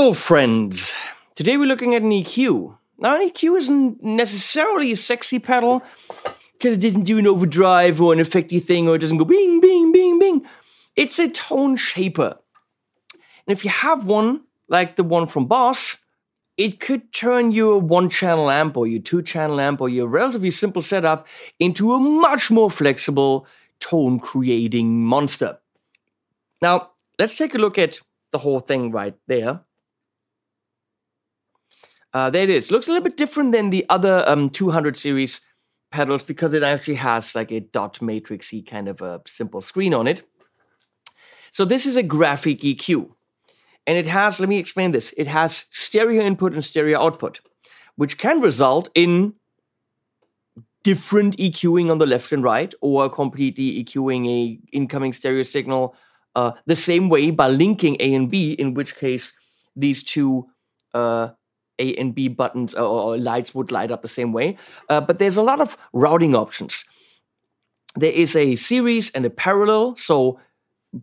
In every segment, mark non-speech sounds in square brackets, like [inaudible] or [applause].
pedal friends. Today we're looking at an EQ. Now, an EQ isn't necessarily a sexy pedal because it doesn't do an overdrive or an effecty thing or it doesn't go bing, bing, bing, bing. It's a tone shaper. And if you have one, like the one from Boss, it could turn your one channel amp or your two channel amp or your relatively simple setup into a much more flexible tone creating monster. Now, let's take a look at the whole thing right there. Uh, there it is. Looks a little bit different than the other um, 200 series pedals because it actually has like a dot matrixy kind of a simple screen on it. So this is a graphic EQ. And it has, let me explain this, it has stereo input and stereo output, which can result in different EQing on the left and right, or completely EQing a incoming stereo signal uh, the same way by linking A and B, in which case these two uh, A and B buttons or, lights would light up the same way. Uh, but there's a lot of routing options. There is a series and a parallel, so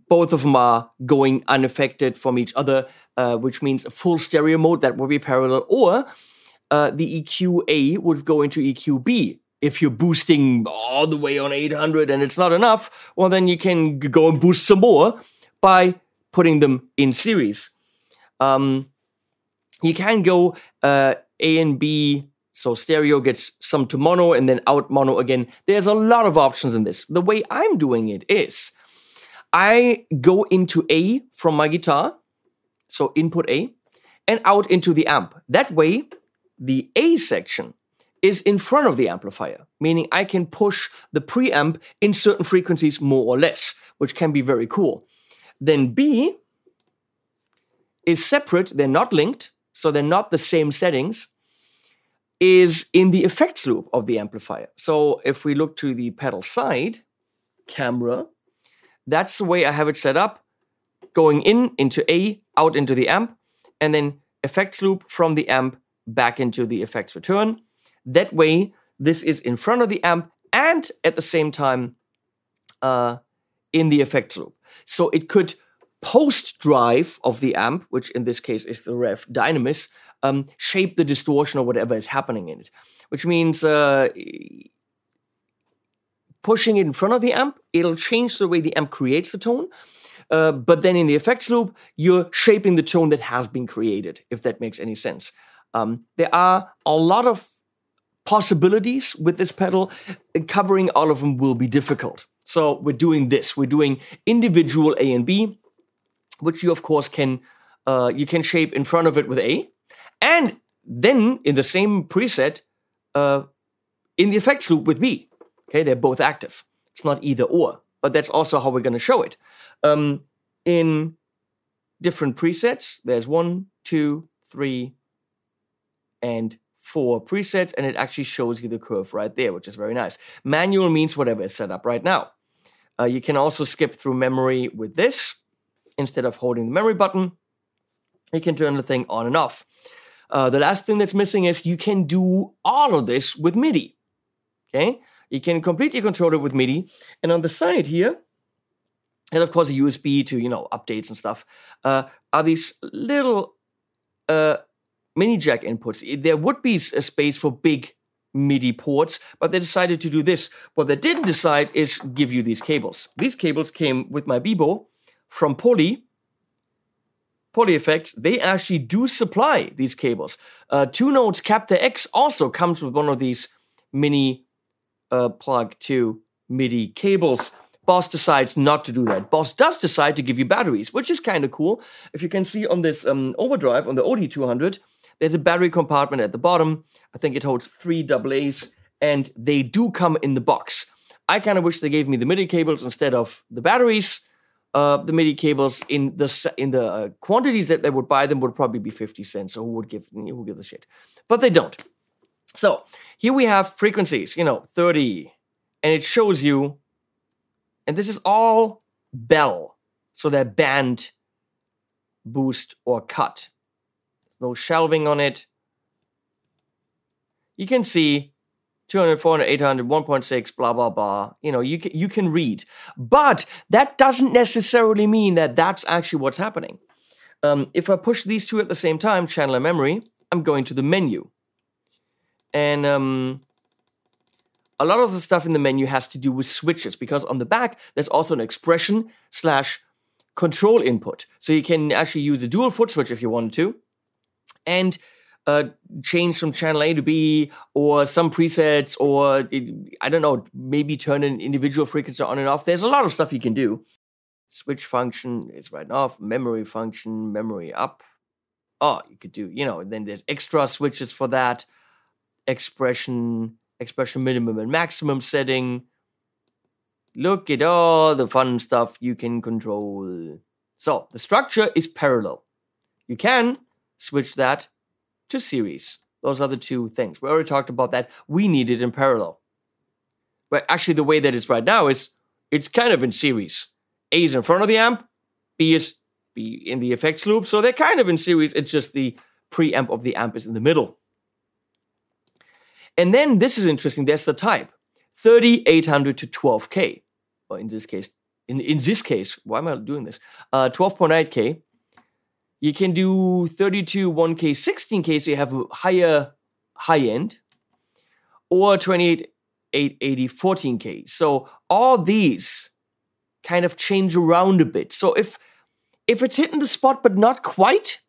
both of them are going unaffected from each other, uh, which means a full stereo mode that would be parallel, or uh, the EQA would go into EQB. If you're boosting all the way on 800 and it's not enough, well, then you can go and boost some more by putting them in series. Um, you can go uh, A and B, so stereo gets some to mono and then out mono again. There's a lot of options in this. The way I'm doing it is I go into A from my guitar, so input A, and out into the amp. That way, the A section is in front of the amplifier, meaning I can push the preamp in certain frequencies more or less, which can be very cool. Then B is separate, they're not linked, so they're not the same settings, is in the effects loop of the amplifier. So if we look to the pedal side, camera, that's the way I have it set up. Going in into A, out into the amp, and then effects loop from the amp back into the effects return. That way, this is in front of the amp and at the same time uh, in the effects loop. So it could post drive of the amp, which in this case is the Revv Dynamis, um, shape the distortion or whatever is happening in it. Which means uh, pushing it in front of the amp, it'll change the way the amp creates the tone. Uh, but then in the effects loop, you're shaping the tone that has been created, if that makes any sense. Um, there are a lot of possibilities with this pedal. Covering all of them will be difficult. So we're doing this. We're doing individual A and B, which you of course can uh, you can shape in front of it with A, and then in the same preset uh, in the effects loop with B. Okay, they're both active. It's not either or, but that's also how we're going to show it. Um, in different presets, there's one, two, three, and four presets, and it actually shows you the curve right there, which is very nice. Manual means whatever is set up right now. Uh, you can also skip through memory with this. Instead of holding the memory button, you can turn the thing on and off. Uh, the last thing that's missing is you can do all of this with MIDI. Okay, you can completely control it with MIDI. And on the side here, and of course a USB to, you know, updates and stuff, uh, are these little uh, mini jack inputs. There would be a space for big MIDI ports, but they decided to do this. What they didn't decide is give you these cables. These cables came with my Beebo from Poly, Poly Effects. They actually do supply these cables. Uh, Two Notes Captor X also comes with one of these mini uh, plug to MIDI cables. Boss decides not to do that. Boss does decide to give you batteries, which is kind of cool. If you can see on this um, overdrive, on the OD200, there's a battery compartment at the bottom. I think it holds three AA's, and they do come in the box. I kind of wish they gave me the MIDI cables instead of the batteries. Uh, the MIDI cables in the in the uh, quantities that they would buy them would probably be 50 cents. So who would give who would give a shit? But they don't. So here we have frequencies, you know, 30, and it shows you, and this is all bell, so they're band, boost, or cut. No shelving on it. You can see 200, 400, 800, 1.6, blah, blah, blah. You know, you can, you can read. But that doesn't necessarily mean that that's actually what's happening. Um, if I push these two at the same time, channel and memory, I'm going to the menu. And um, a lot of the stuff in the menu has to do with switches because on the back, there's also an expression slash control input. So you can actually use a dual foot switch if you wanted to. And change from channel A to B or some presets or it, I don't know, maybe turn an individual frequency on and off. There's a lot of stuff you can do. Switch function is right off, memory function, memory up. Oh, you could do, you know, then there's extra switches for that. Expression, expression minimum and maximum setting. Look at all the fun stuff you can control. So the structure is parallel. You can switch that to series. Those are the two things. We already talked about that. We need it in parallel. But actually, the way that it's right now is it's kind of in series. A is in front of the amp, B is B in the effects loop. So they're kind of in series. It's just the preamp of the amp is in the middle. And then this is interesting. There's the type 3800 to 12K. Or in this case, in, in this case, why am I doing this? Uh, 12.8K you can do 32, 1K, 16K, so you have a higher high end, or 28, 880, 14K. So all these kind of change around a bit. So if if it's hitting the spot but not quite,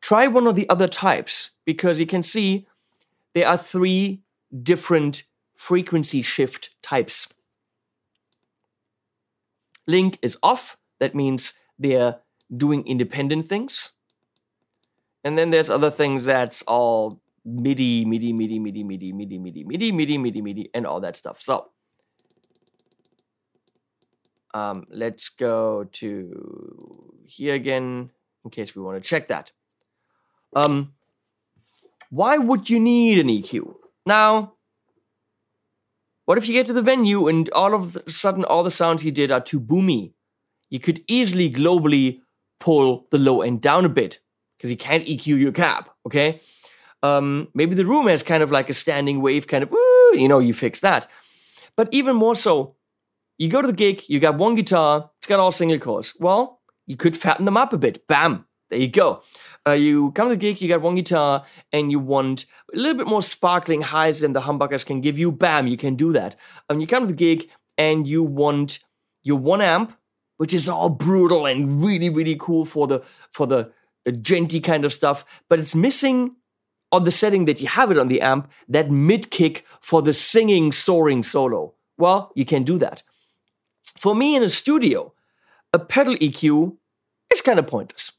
try one of the other types because you can see there are three different frequency shift types. Link is off. That means they're doing independent things. And then there's other things that's all MIDI, MIDI, MIDI, MIDI, MIDI, MIDI, MIDI, MIDI, MIDI, MIDI, MIDI, and all that stuff. So um, let's go to here again in case we want to check that. Um, why would you need an EQ? Now, what if you get to the venue and all of a sudden all the sounds you did are too boomy? You could easily globally pull the low end down a bit because you can't EQ your cab, okay? Um, maybe the room has kind of like a standing wave, kind of, woo, you know, you fix that. But even more so, you go to the gig, you got one guitar, it's got all single coils. Well, you could fatten them up a bit. Bam, there you go. Uh, you come to the gig, you got one guitar, and you want a little bit more sparkling highs than the humbuckers can give you. Bam, you can do that. Um, you come to the gig, and you want your one amp which is all brutal and really really cool for the for the uh, djenty kind of stuff, but it's missing on the setting that you have it on the amp that mid kick for the singing soaring solo. Well, you can do that. For me in a studio, a pedal EQ is kind of pointless.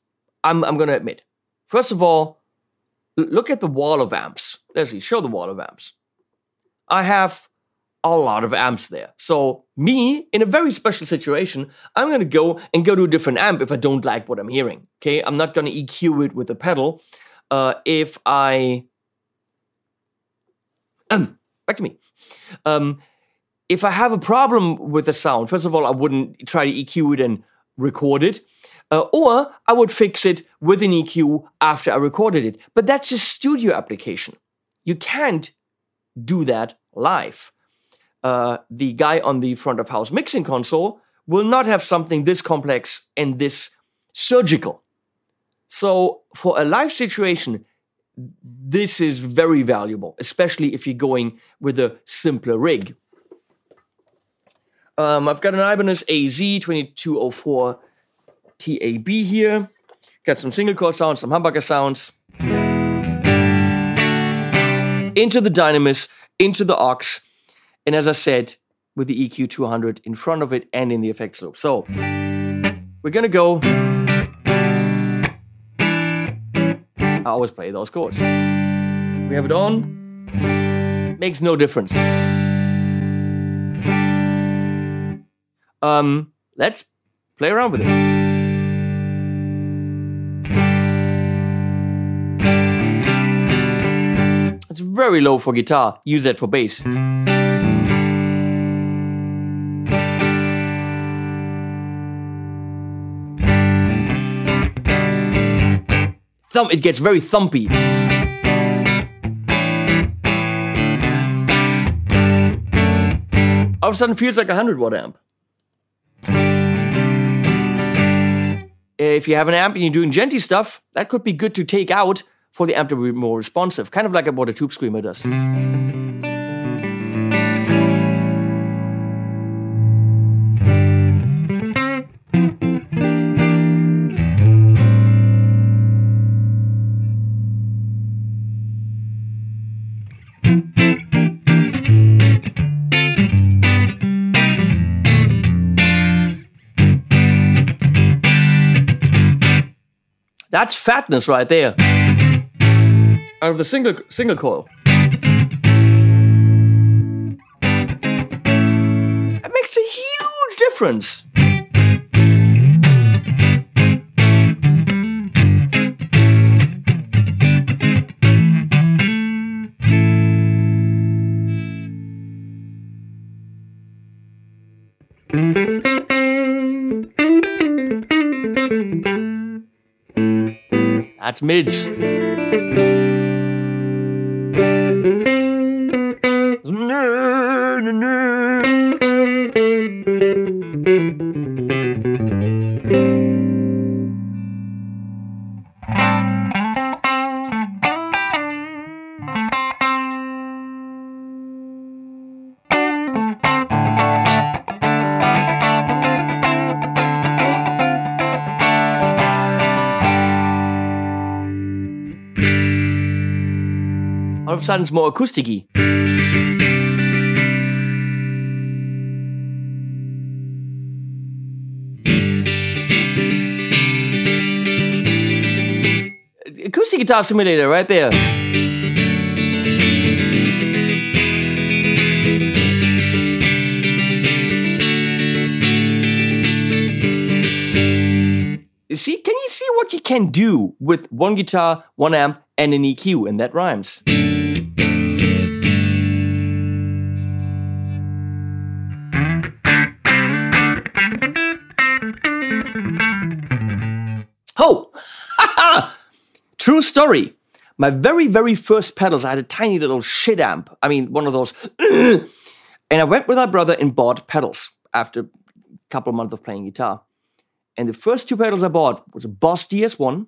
I'm I'm going to admit. First of all, look at the wall of amps. Let's see, show the wall of amps. I have a lot of amps there. So me, in a very special situation, I'm gonna go and go to a different amp if I don't like what I'm hearing. Okay, I'm not gonna EQ it with a pedal. Uh, if I um, back to me. Um, if I have a problem with the sound, first of all, I wouldn't try to EQ it and record it. Uh, or I would fix it with an EQ after I recorded it. But that's a studio application. You can't do that live uh, the guy on the front of house mixing console will not have something this complex and this surgical. So, for a live situation, this is very valuable, especially if you're going with a simpler rig. Um, I've got an Ibanez AZ2204 TAB here. Got some single coil sounds, some humbucker sounds. Into the Dynamis, into the OX, and as I said, with the EQ 200 in front of it and in the effects loop. So we're gonna go. I always play those chords. We have it on. Makes no difference. Um, let's play around with it. It's very low for guitar. Use that for bass. Thump, it gets very thumpy. All of a sudden feels like a 100 watt amp. if you have an amp and you're doing djenty stuff, that could be good to take out for the amp to be more responsive, kind of like what a tube screamer does. That's fatness right there. Out of the single single coil. That makes a huge difference. That's mids. It's more acousticy. Acoustic guitar simulator right there. See, can you see what you can do with one guitar, one amp, and an EQ, and that rhymes. True story. My very, very first pedals, I had a tiny little shit amp. I mean, one of those. [clears throat] and I went with my brother and bought pedals after a couple of months of playing guitar. And the first two pedals I bought was a Boss DS1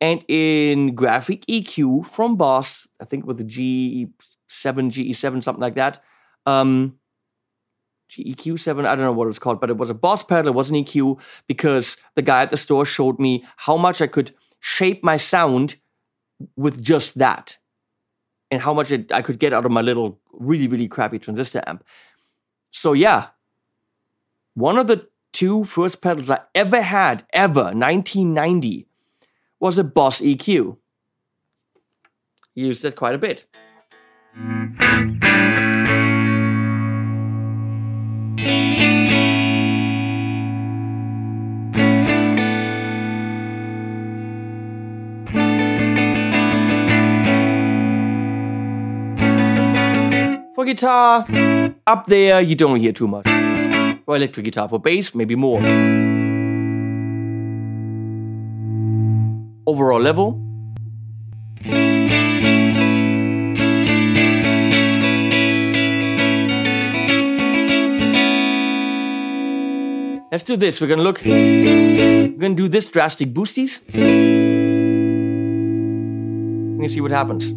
and in graphic EQ from Boss, I think with the G7, GE7, something like that. Um, GEQ7, I don't know what it was called, but it was a Boss pedal, it was an EQ because the guy at the store showed me how much I could shape my sound with just that and how much it, I could get out of my little really, really crappy transistor amp. So, yeah, one of the two first pedals I ever had, ever, 1990, was a Boss EQ. Used it quite a bit. [laughs] For guitar, up there you don't hear too much. For electric guitar, for bass, maybe more. overall level. Let's do this. We're gonna look. We're gonna do this drastic boosties. And you see what happens.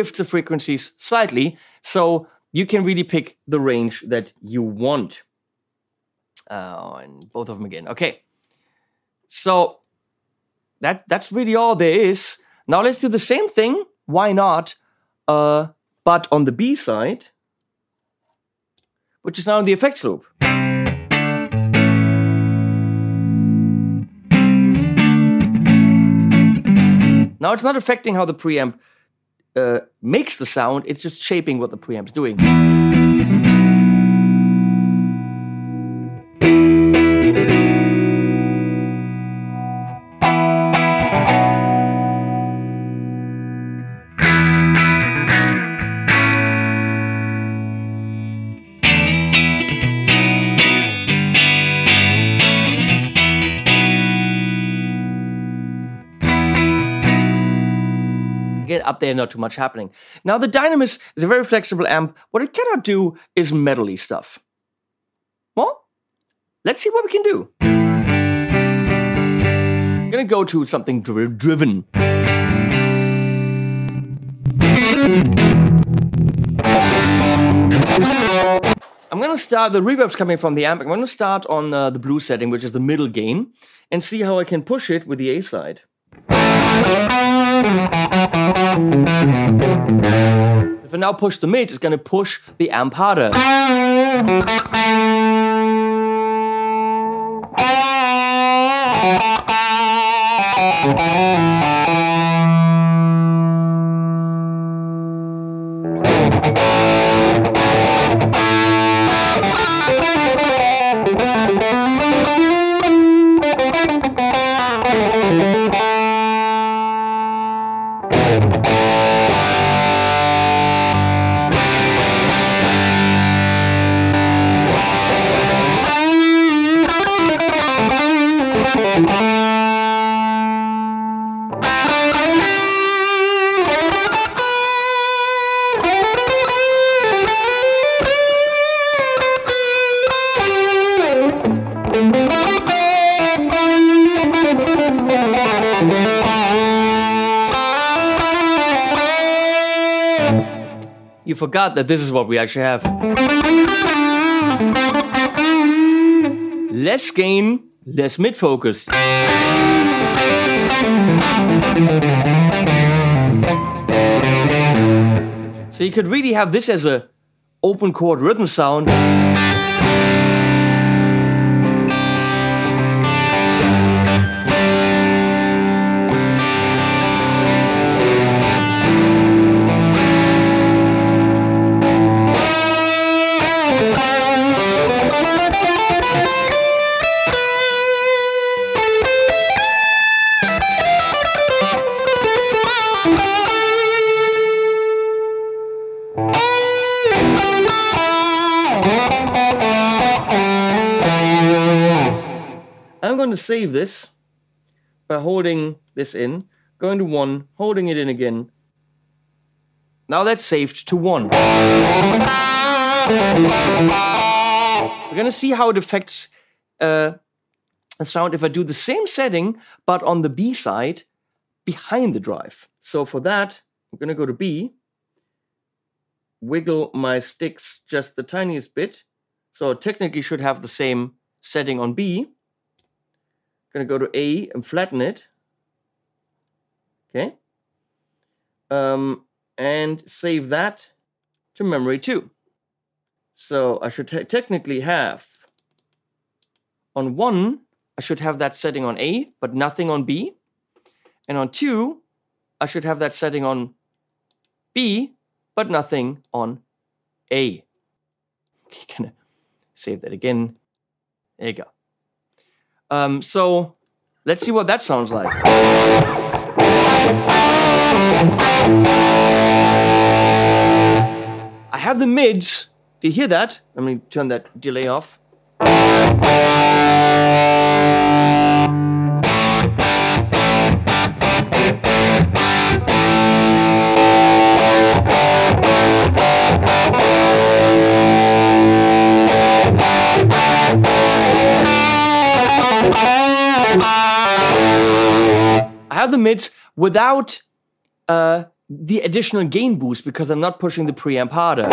Shifts the frequencies slightly so you can really pick the range that you want. Oh, and both of them again. Okay. So that that's really all there is. Now let's do the same thing. Why not? Uh, but on the B side, which is now in the effects loop. Now it's not affecting how the preamp uh, makes the sound, it's just shaping what the preamp's doing. Up there, not too much happening. Now, the Dynamis is a very flexible amp. What it cannot do is metally stuff. Well, let's see what we can do. I'm gonna go to something dri driven. I'm to start, the reverb's coming from the amp. I'm to start on uh, the blue setting, which is the middle gain, and see how I can push it with the A side. If I now push the mid, it's going to push the amp harder. Forgot that this is what we actually have. Less gain, less mid focus. So you could really have this as a open chord rhythm sound. Save this by holding this in, going to 1, holding it in again. Now that's saved to 1. We're going to see how it affects uh, the sound if I do the same setting, but on the B side, behind the drive. So for that, I'm going to go to B, wiggle my sticks just the tiniest bit. So technically should have the same setting on B going to go to A and flatten it. Okay. Um, and save that to memory too. So I should technically have on 1, I should have that setting on A, but nothing on B. And on 2, I should have that setting on B, but nothing on A. Okay, [laughs] gonna save that again. There you go. Um, so let's see what that sounds like. I have the mids. Do you hear that? Let me turn that delay off. Have the mids without uh, the additional gain boost because I'm not pushing the preamp harder.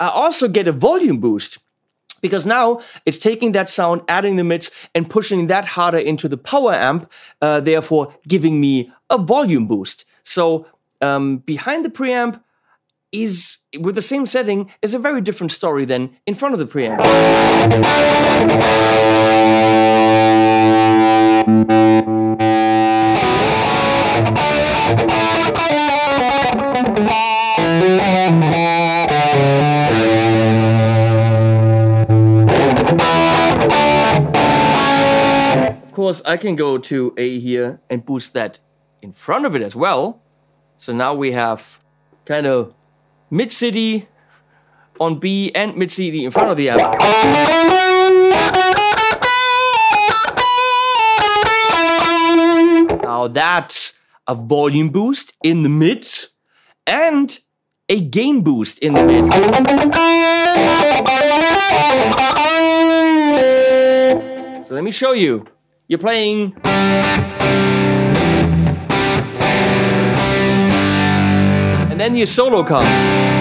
I also get a volume boost because now it's taking that sound, adding the mids, and pushing that harder into the power amp, uh, therefore giving me a volume boost. So um, behind the preamp is, with the same setting, is a very different story than in front of the preamp. Course, I can go to A here and boost that in front of it as well. So now we have kind of mid-city on B and mid-city in front of the amp. Now that's a volume boost in the mid and a gain boost in the mid. So let me show you. You're playing. And then your solo comes.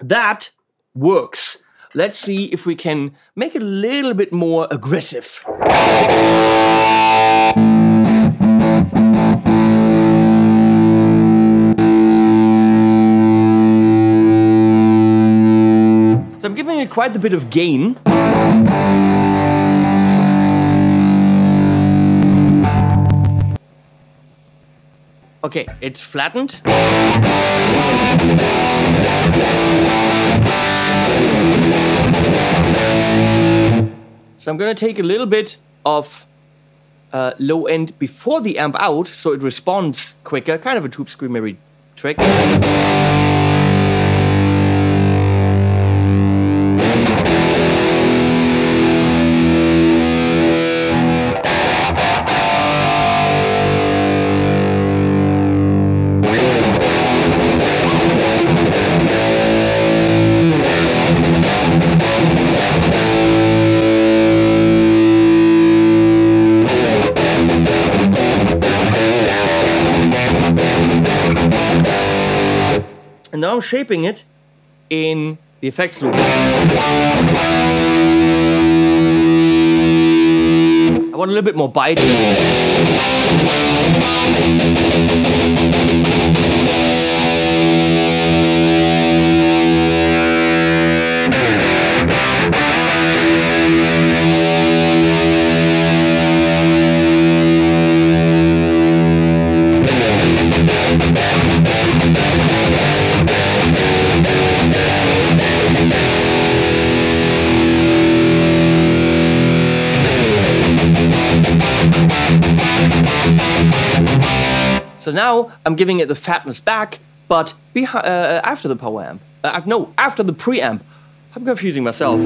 That works. Let's see if we can make it a little bit more aggressive. So I'm giving it quite a bit of gain. Okay, it's flattened. So I'm gonna take a little bit of uh, low end before the amp out so it responds quicker, kind of a tube screamery trick. Now shaping it in the effects loop. I want a little bit more bite. So now I'm giving it the fatness back, but uh, after the power amp. Uh, no, after the preamp. I'm confusing myself.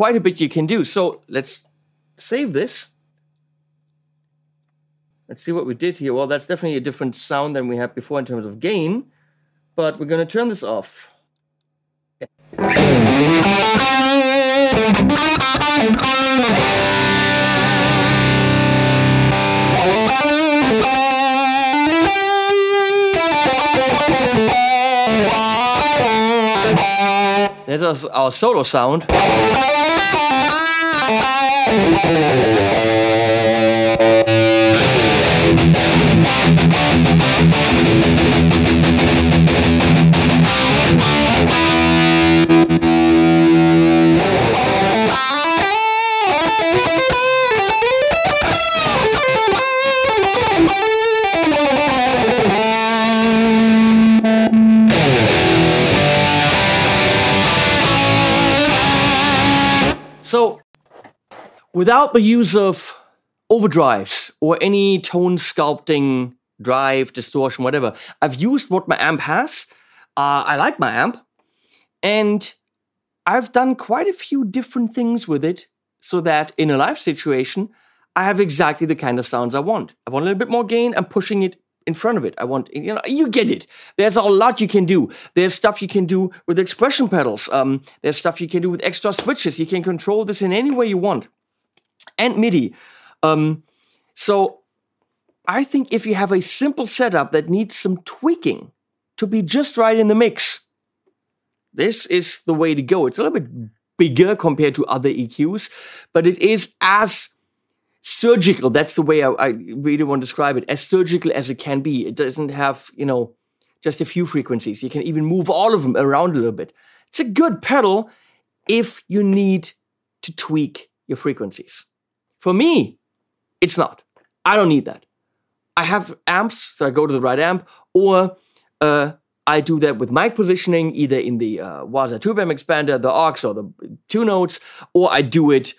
Quite a bit you can do. So let's save this. Let's see what we did here. Well, that's definitely a different sound than we had before in terms of gain, but we're going to turn this off. There's our, our solo sound. So, without the use of overdrives or any tone sculpting, drive, distortion, whatever, I've used what my amp has. Uh, I like my amp. And I've done quite a few different things with it so that in a live situation, I have exactly the kind of sounds I want. I want a little bit more gain. I'm pushing it in front of it. I want, you know, you get it. There's a lot you can do. There's stuff you can do with expression pedals. Um, there's stuff you can do with extra switches. You can control this in any way you want. And MIDI. Um, so I think if you have a simple setup that needs some tweaking to be just right in the mix, this is the way to go. It's a little bit bigger compared to other EQs, but it is as surgical. That's the way I, I, really want to describe it. As surgical as it can be. It doesn't have, you know, just a few frequencies. You can even move all of them around a little bit. It's a good pedal if you need to tweak your frequencies. For me, it's not. I don't need that. I have amps, so I go to the right amp, or uh, I do that with mic positioning, either in the uh, Waza Tube Amp expander, the OX, or the two notes, or I do it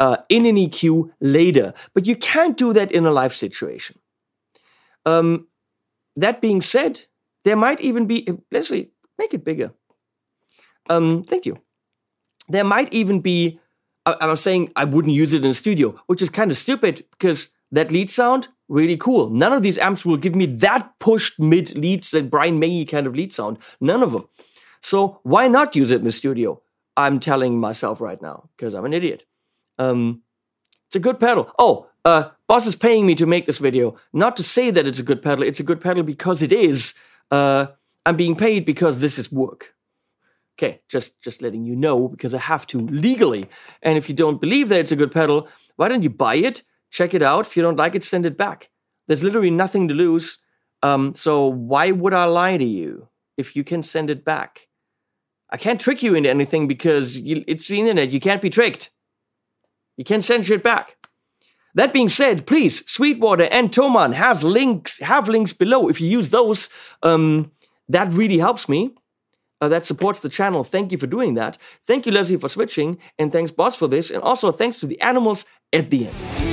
uh, in an EQ later. But you can't do that in a live situation. Um, that being said, there might even be, Leslie, make it bigger. Um, thank you. There might even be, I, I'm saying I wouldn't use it in a studio, which is kind of stupid because that lead sound, really cool. None of these amps will give me that pushed mid leads, that Brian May kind of lead sound. None of them. So why not use it in the studio? I'm telling myself right now because I'm an idiot. Um, it's a good pedal. Oh, uh, Boss is paying me to make this video. Not to say that it's a good pedal. It's a good pedal because it is. Uh, I'm being paid because this is work. Okay, just just letting you know because I have to legally. And if you don't believe that it's a good pedal, why don't you buy it? Check it out. If you don't like it, send it back. There's literally nothing to lose. Um, so why would I lie to you if you can send it back? I can't trick you into anything because you, it's the internet. You can't be tricked. You can send shit back. That being said, please, Sweetwater and Thomann has links have links below. If you use those, um, that really helps me. Uh, that supports the channel. Thank you for doing that. Thank you, Leslie, for switching, and thanks, Boss, for this, and also thanks to the animals at the end.